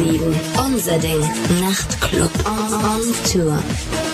103.7. Unser Ding. Nachtclub on Tour.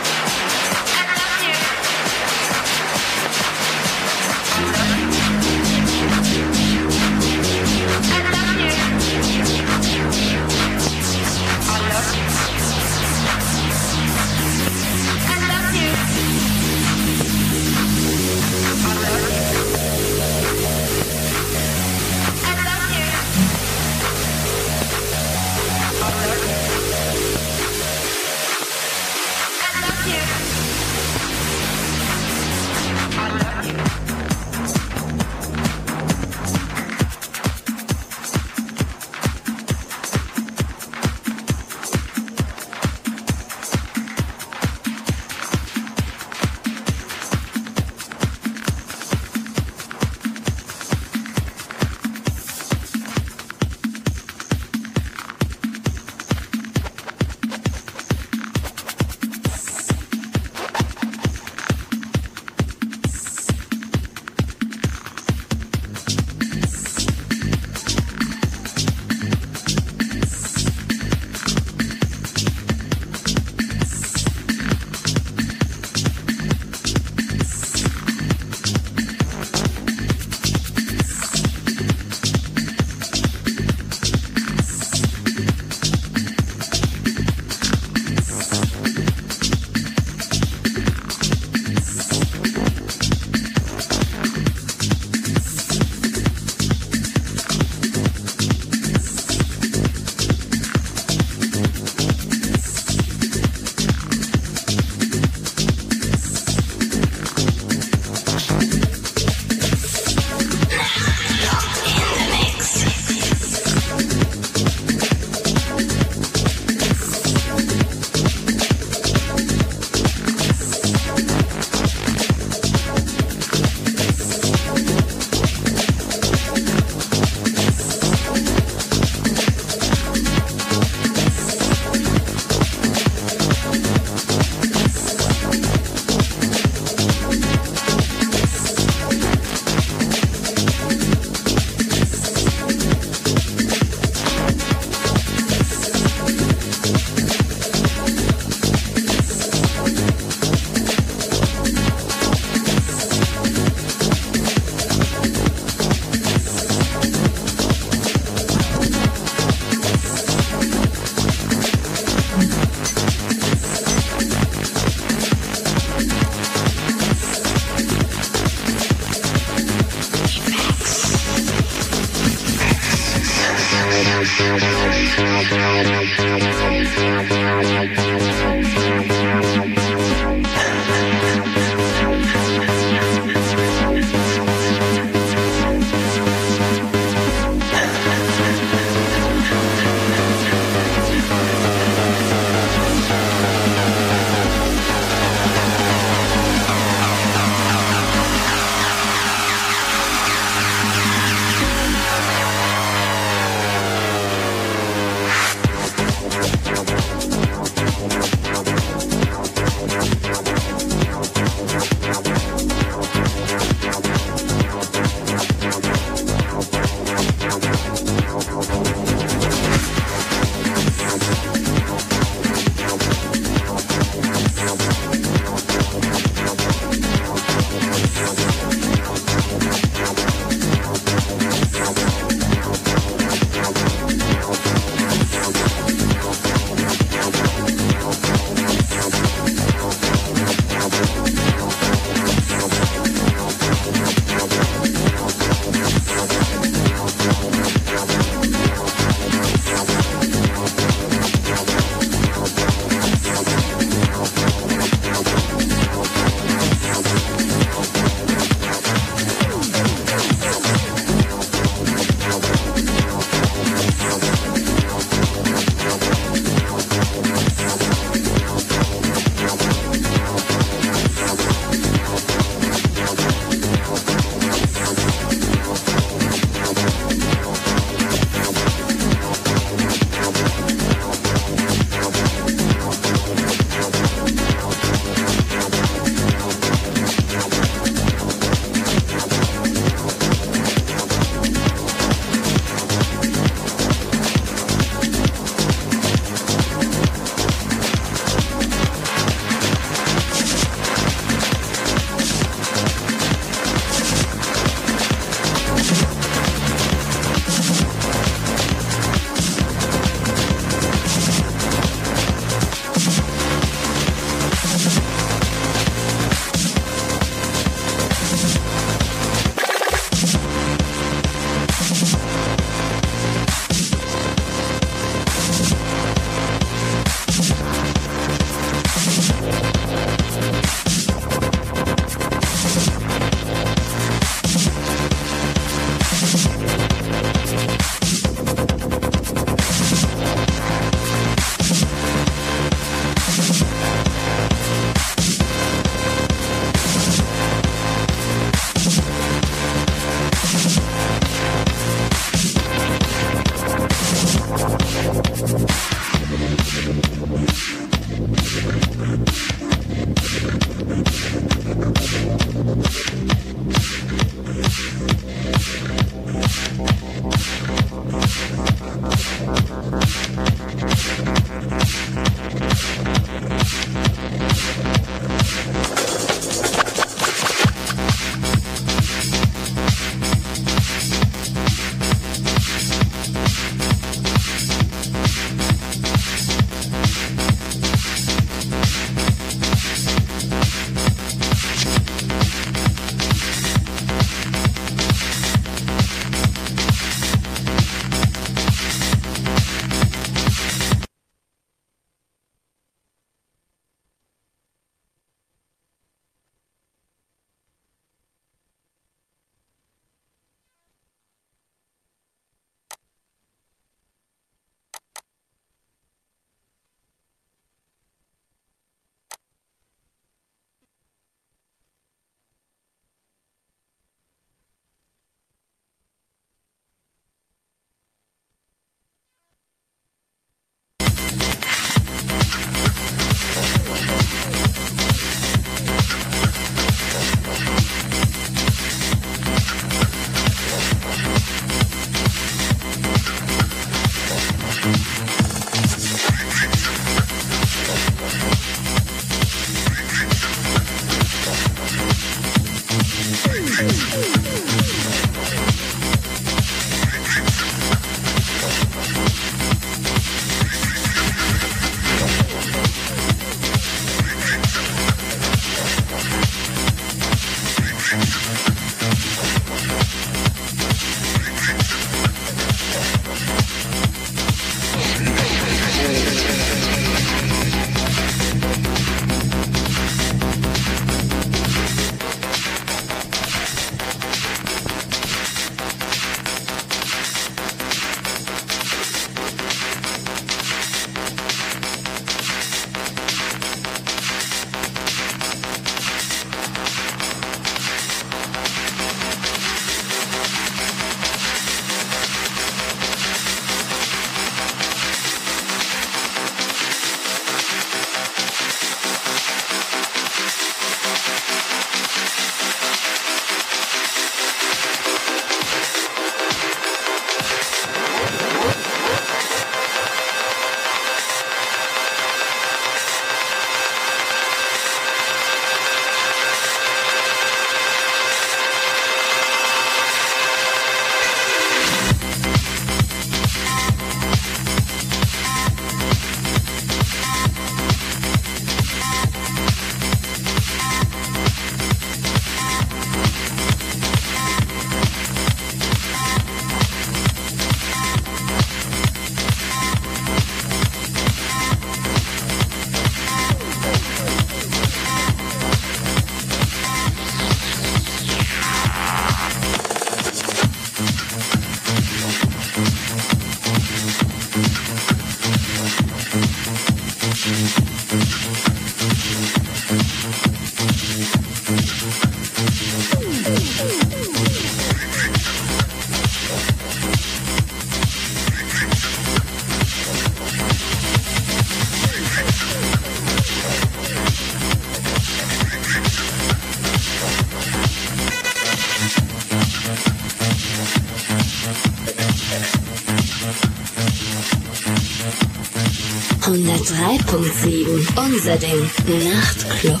103.7 Unser Ding Nachtclub.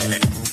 Thank